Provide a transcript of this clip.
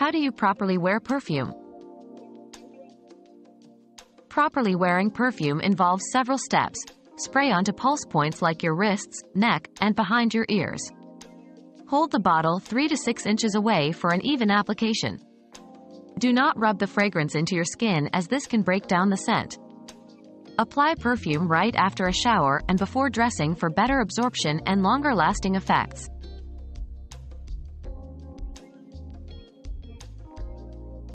How do you properly wear perfume? Properly wearing perfume involves several steps. Spray onto pulse points like your wrists, neck, and behind your ears. Hold the bottle 3 to 6 inches away for an even application. Do not rub the fragrance into your skin as this can break down the scent. Apply perfume right after a shower and before dressing for better absorption and longer lasting effects.